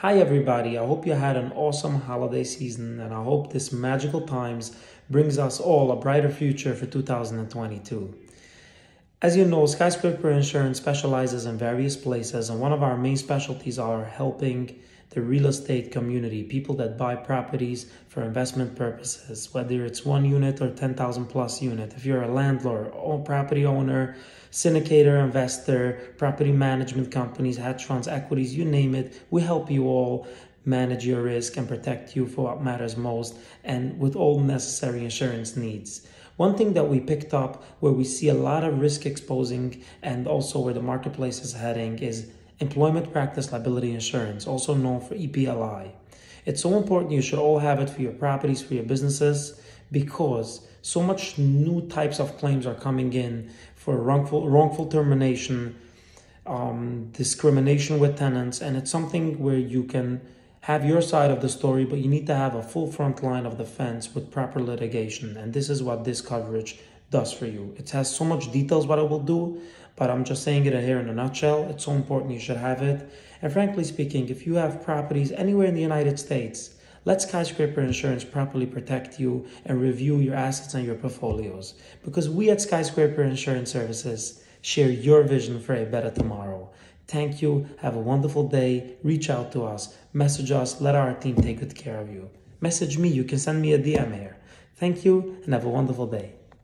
Hi, everybody. I hope you had an awesome holiday season, and I hope this magical times brings us all a brighter future for 2022. As you know, Skyscraper Insurance specializes in various places, and one of our main specialties are helping the real estate community, people that buy properties for investment purposes, whether it's one unit or 10,000 plus unit. If you're a landlord or property owner, syndicator, investor, property management companies, hedge funds, equities, you name it, we help you all manage your risk and protect you for what matters most and with all necessary insurance needs. One thing that we picked up where we see a lot of risk exposing and also where the marketplace is heading is Employment Practice Liability Insurance, also known for EPLI. It's so important you should all have it for your properties, for your businesses, because so much new types of claims are coming in for wrongful wrongful termination, um, discrimination with tenants, and it's something where you can have your side of the story, but you need to have a full front line of defense with proper litigation, and this is what this coverage does for you. It has so much details what it will do, but I'm just saying it here in a nutshell. It's so important you should have it. And frankly speaking, if you have properties anywhere in the United States, let Skyscraper Insurance properly protect you and review your assets and your portfolios. Because we at Skyscraper Insurance Services share your vision for a better tomorrow. Thank you. Have a wonderful day. Reach out to us, message us, let our team take good care of you. Message me. You can send me a DM here. Thank you and have a wonderful day.